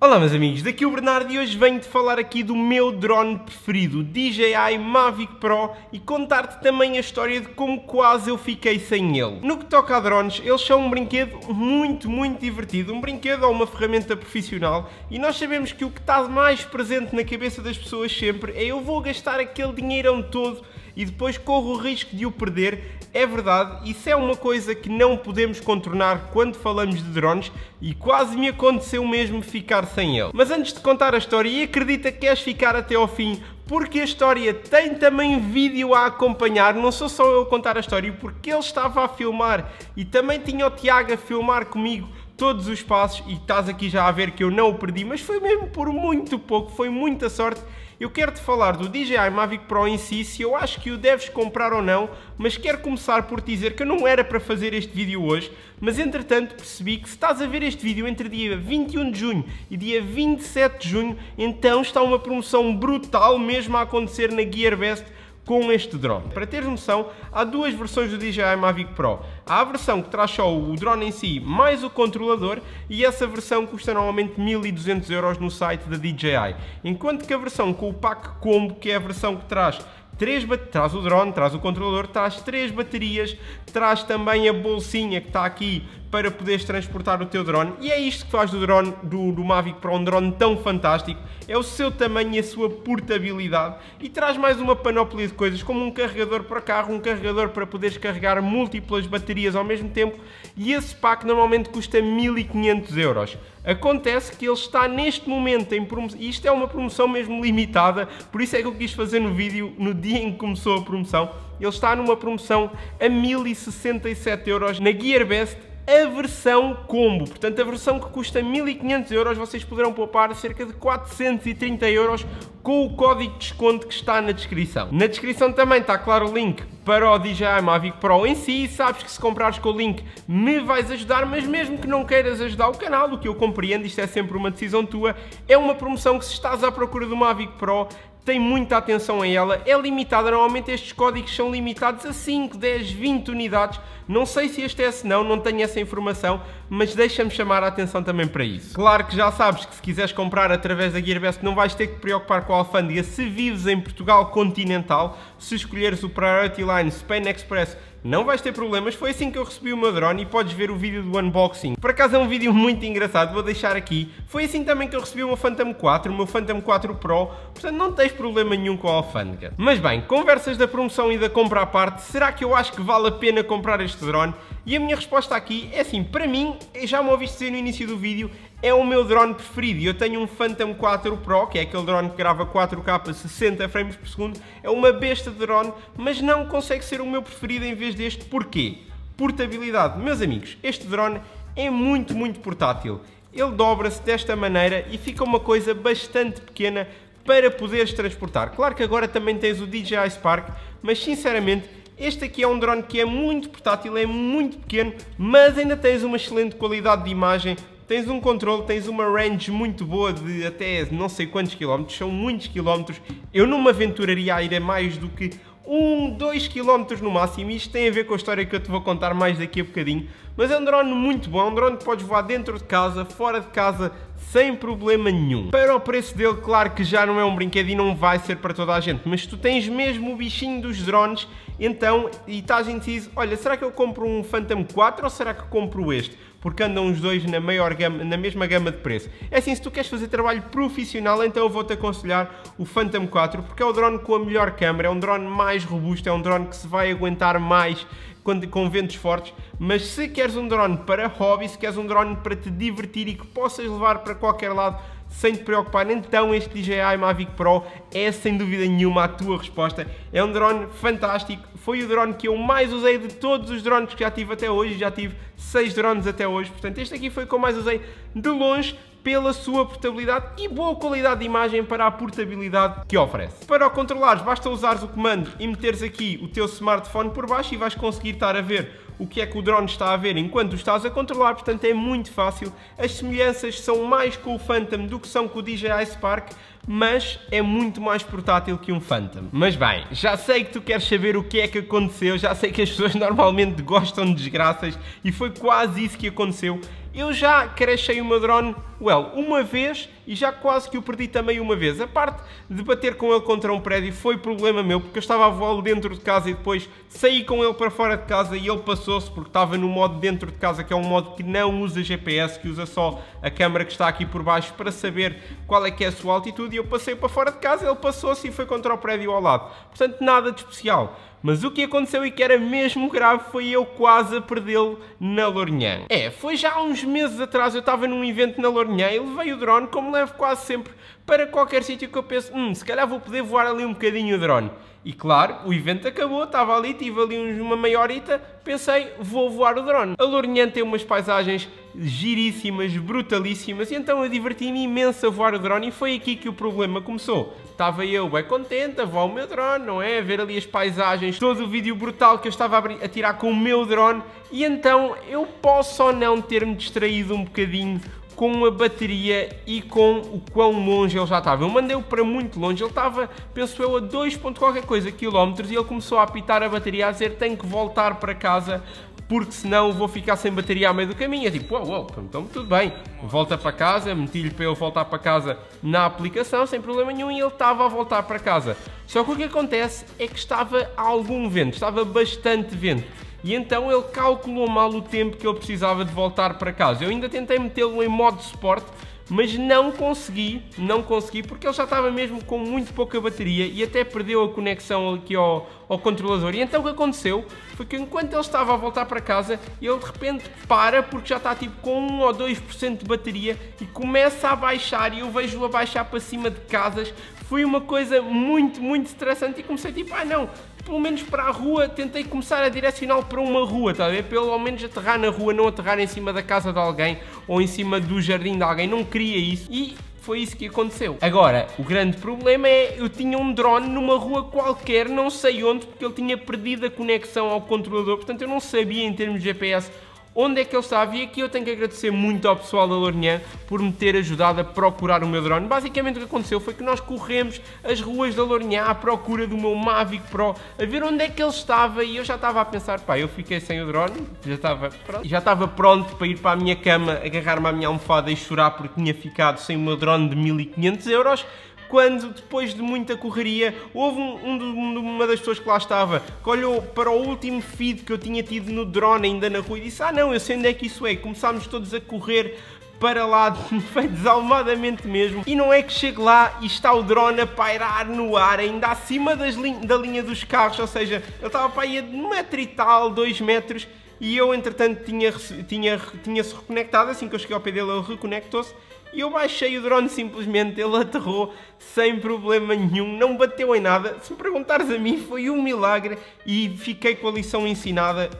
Olá meus amigos, daqui o Bernardo e hoje venho-te falar aqui do meu drone preferido, o DJI Mavic Pro e contar-te também a história de como quase eu fiquei sem ele. No que toca a drones, eles são um brinquedo muito, muito divertido, um brinquedo ou uma ferramenta profissional e nós sabemos que o que está mais presente na cabeça das pessoas sempre é eu vou gastar aquele dinheirão todo e depois corro o risco de o perder. É verdade, isso é uma coisa que não podemos contornar quando falamos de drones e quase me aconteceu mesmo ficar sem ele. Mas antes de contar a história, e acredita que queres ficar até ao fim, porque a história tem também vídeo a acompanhar, não sou só eu a contar a história, porque ele estava a filmar e também tinha o Tiago a filmar comigo todos os passos e estás aqui já a ver que eu não o perdi, mas foi mesmo por muito pouco, foi muita sorte eu quero-te falar do DJI Mavic Pro em si, se eu acho que o deves comprar ou não, mas quero começar por te dizer que eu não era para fazer este vídeo hoje, mas entretanto percebi que se estás a ver este vídeo entre dia 21 de junho e dia 27 de junho, então está uma promoção brutal mesmo a acontecer na GearBest com este drone. Para teres noção, há duas versões do DJI Mavic Pro. Há a versão que traz só o drone em si mais o controlador e essa versão custa normalmente 1200 euros no site da DJI. Enquanto que a versão com o pack combo, que é a versão que traz três traz o drone, traz o controlador, traz três baterias, traz também a bolsinha que está aqui para poderes transportar o teu drone e é isto que faz do drone do, do Mavic Pro um drone tão fantástico é o seu tamanho e a sua portabilidade e traz mais uma panóplia de coisas como um carregador para carro, um carregador para poderes carregar múltiplas baterias ao mesmo tempo e esse pack normalmente custa 1500 euros. Acontece que ele está neste momento em promoção, e isto é uma promoção mesmo limitada, por isso é que eu quis fazer no vídeo no dia em que começou a promoção. Ele está numa promoção a 1067 euros na GearBest a versão combo. Portanto, a versão que custa 1500 euros, vocês poderão poupar cerca de 430 euros com o código de desconto que está na descrição. Na descrição também está claro o link para o DJI Mavic Pro em si, sabes que se comprares com o link me vais ajudar, mas mesmo que não queiras ajudar o canal, o que eu compreendo, isto é sempre uma decisão tua, é uma promoção que se estás à procura do Mavic Pro, tem muita atenção a ela, é limitada, normalmente estes códigos são limitados a 5, 10, 20 unidades, não sei se este é se não, não tenho essa informação, mas deixa-me chamar a atenção também para isso. Claro que já sabes que se quiseres comprar através da Gearbest não vais ter que te preocupar com a alfândega. Se vives em Portugal continental, se escolheres o Priority Line Spain Express não vais ter problemas, foi assim que eu recebi o meu drone e podes ver o vídeo do unboxing. Por acaso é um vídeo muito engraçado, vou deixar aqui. Foi assim também que eu recebi o meu Phantom 4, o meu Phantom 4 Pro, portanto não tens problema nenhum com a alfândega. Mas bem, conversas da promoção e da compra à parte, será que eu acho que vale a pena comprar este drone? E a minha resposta aqui é assim, para mim, já me ouviste dizer no início do vídeo, é o meu drone preferido. Eu tenho um Phantom 4 Pro, que é aquele drone que grava 4K a 60 frames por segundo. É uma besta de drone, mas não consegue ser o meu preferido em vez deste. Porquê? Portabilidade. Meus amigos, este drone é muito, muito portátil. Ele dobra-se desta maneira e fica uma coisa bastante pequena para poderes transportar. Claro que agora também tens o DJI Spark, mas sinceramente este aqui é um drone que é muito portátil, é muito pequeno, mas ainda tens uma excelente qualidade de imagem tens um controle, tens uma range muito boa de até não sei quantos quilómetros, são muitos quilómetros. Eu não me aventuraria a ir a mais do que 1, 2 km no máximo. Isto tem a ver com a história que eu te vou contar mais daqui a bocadinho. Mas é um drone muito bom, é um drone que podes voar dentro de casa, fora de casa, sem problema nenhum. Para o preço dele, claro que já não é um brinquedo e não vai ser para toda a gente, mas tu tens mesmo o bichinho dos drones, então, e estás indeciso, olha, será que eu compro um Phantom 4 ou será que compro este? Porque andam os dois na, maior gama, na mesma gama de preço. É assim, se tu queres fazer trabalho profissional, então eu vou-te aconselhar o Phantom 4, porque é o drone com a melhor câmera, é um drone mais robusto, é um drone que se vai aguentar mais quando, com ventos fortes, mas se queres um drone para hobby, se queres um drone para te divertir e que possas levar para qualquer lado, sem te preocupar. Então este DJI Mavic Pro é sem dúvida nenhuma a tua resposta. É um drone fantástico, foi o drone que eu mais usei de todos os drones que já tive até hoje, já tive 6 drones até hoje, portanto este aqui foi o que eu mais usei de longe pela sua portabilidade e boa qualidade de imagem para a portabilidade que oferece. Para o controlares, basta usares o comando e meteres aqui o teu smartphone por baixo e vais conseguir estar a ver o que é que o drone está a ver enquanto o estás a controlar, portanto é muito fácil. As semelhanças são mais com o Phantom do que são com o DJI Spark, mas é muito mais portátil que um Phantom. Mas bem, já sei que tu queres saber o que é que aconteceu, já sei que as pessoas normalmente gostam de desgraças e foi quase isso que aconteceu Eu já crashei o meu drone, well, uma vez e já quase que o perdi também uma vez. A parte de bater com ele contra um prédio foi problema meu, porque eu estava a voá-lo dentro de casa e depois saí com ele para fora de casa e ele passou-se porque estava no modo dentro de casa, que é um modo que não usa GPS, que usa só a câmera que está aqui por baixo para saber qual é que é a sua altitude e eu passei para fora de casa, ele passou-se e foi contra o prédio ao lado. Portanto, nada de especial. Mas o que aconteceu e que era mesmo grave foi eu quase perdê-lo na Lourinhã. É, foi já há uns meses atrás, eu estava num evento na Lourinhã e levei o drone, como levo quase sempre, para qualquer sítio que eu penso, hum, se calhar vou poder voar ali um bocadinho o drone. E claro, o evento acabou, estava ali, tive ali uma meia horita, pensei, vou voar o drone. A Lourinhã tem umas paisagens giríssimas, brutalíssimas, e então eu diverti-me imenso a voar o drone e foi aqui que o problema começou. Estava eu bem contente a voar o meu drone, não é? A ver ali as paisagens, todo o vídeo brutal que eu estava a tirar com o meu drone, e então eu posso ou não ter-me distraído um bocadinho com a bateria e com o quão longe ele já estava. Eu mandei-o para muito longe, ele estava, penso eu, a 2 ponto qualquer coisa quilómetros e ele começou a apitar a bateria a dizer tenho que voltar para casa porque senão vou ficar sem bateria ao meio do caminho. É tipo, uau, uau, então tudo bem. Volta para casa, meti-lhe para ele voltar para casa na aplicação, sem problema nenhum, e ele estava a voltar para casa. Só que o que acontece é que estava algum vento, estava bastante vento e então ele calculou mal o tempo que ele precisava de voltar para casa. Eu ainda tentei metê-lo em modo suporte, mas não consegui, não consegui, porque ele já estava mesmo com muito pouca bateria e até perdeu a conexão aqui ao, ao controlador. E então o que aconteceu foi que enquanto ele estava a voltar para casa, ele de repente para, porque já está tipo com 1 ou 2% de bateria e começa a baixar e eu vejo-o a baixar para cima de casas. Foi uma coisa muito, muito estressante e comecei tipo, ah não, pelo menos para a rua, tentei começar a direcioná-lo para uma rua, está a ver? Pelo menos aterrar na rua, não aterrar em cima da casa de alguém ou em cima do jardim de alguém, não queria isso. E foi isso que aconteceu. Agora, o grande problema é eu tinha um drone numa rua qualquer, não sei onde, porque ele tinha perdido a conexão ao controlador, portanto eu não sabia em termos de GPS onde é que ele estava e aqui eu tenho que agradecer muito ao pessoal da Lourinhã por me ter ajudado a procurar o meu drone. Basicamente o que aconteceu foi que nós corremos as ruas da Lourinhã à procura do meu Mavic Pro, a ver onde é que ele estava e eu já estava a pensar, pá, eu fiquei sem o drone, já estava pronto, já estava pronto para ir para a minha cama, agarrar-me à minha almofada e chorar porque tinha ficado sem o meu drone de 1500 euros quando depois de muita correria houve um, um, uma das pessoas que lá estava que olhou para o último feed que eu tinha tido no drone ainda na rua e disse ah não, eu sei onde é que isso é começámos todos a correr para lá, feito desalmadamente mesmo. E não é que chegue lá e está o drone a pairar no ar, ainda acima da linha dos carros, ou seja, ele estava para aí a um metro e tal, dois metros, e eu entretanto tinha, tinha, tinha se reconectado, assim que eu cheguei ao pé dele ele reconectou-se, e eu baixei o drone simplesmente, ele aterrou sem problema nenhum, não bateu em nada. Se me perguntares a mim, foi um milagre e fiquei com a lição ensinada.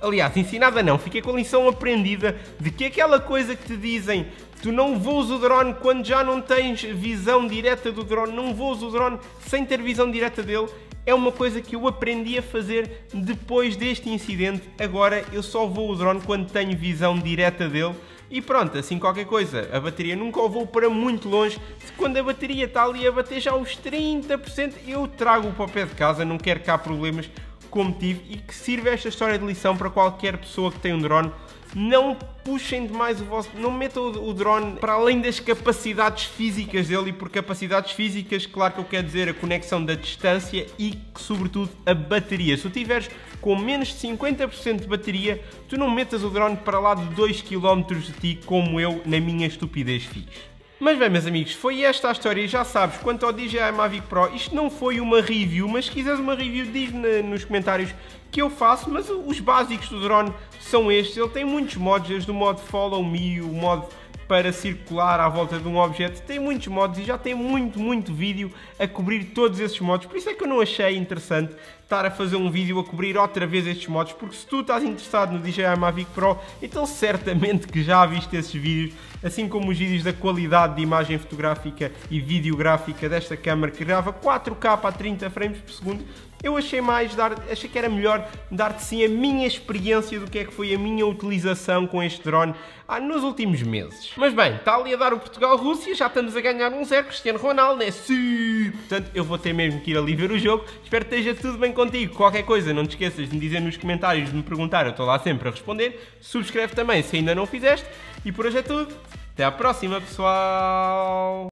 Aliás, ensinada não, fiquei com a lição aprendida de que aquela coisa que te dizem tu não voas o drone quando já não tens visão direta do drone, não voas o drone sem ter visão direta dele, é uma coisa que eu aprendi a fazer depois deste incidente. Agora eu só vou o drone quando tenho visão direta dele e pronto, assim qualquer coisa, a bateria nunca o vou para muito longe. Quando a bateria está ali a bater já os 30%, eu trago-o para o pé de casa, não quero cá problemas como tive e que sirva esta história de lição para qualquer pessoa que tem um drone não puxem demais o vosso. Não metam o, drone para além das capacidades físicas dele, e por capacidades físicas, claro que eu quero dizer a conexão da distância e, sobretudo, a bateria. Se tu tiveres com menos de 50% de bateria, tu não metas o drone para lá de 2 km de ti, como eu, na minha estupidez, fiz. Mas bem, meus amigos, foi esta a história. E já sabes, quanto ao DJI Mavic Pro, isto não foi uma review, mas se quiseres uma review, diz-me nos comentários que eu faço, mas os básicos do drone são estes. Ele tem muitos modos, desde o modo Follow Me, o modo para circular à volta de um objeto, tem muitos modos e já tem muito, muito vídeo a cobrir todos esses modos, por isso é que eu não achei interessante estar a fazer um vídeo a cobrir outra vez estes modos, porque se tu estás interessado no DJI Mavic Pro, então certamente que já viste esses vídeos, assim como os vídeos da qualidade de imagem fotográfica e videográfica desta câmera que grava 4K a 30 frames por segundo, eu achei mais dar, achei que era melhor dar-te sim a minha experiência do que é que foi a minha utilização com este drone ah, nos últimos meses. Mas bem, está ali a dar o Portugal-Rússia, já estamos a ganhar um zero, Cristiano Ronaldo, né? Sim! Portanto, eu vou ter mesmo que ir ali ver o jogo, espero que esteja tudo bem contigo. Qualquer coisa, não te esqueças de me dizer nos comentários, de me perguntar, eu estou lá sempre a responder. Subscreve também se ainda não fizeste. E por hoje é tudo. Até à próxima, pessoal!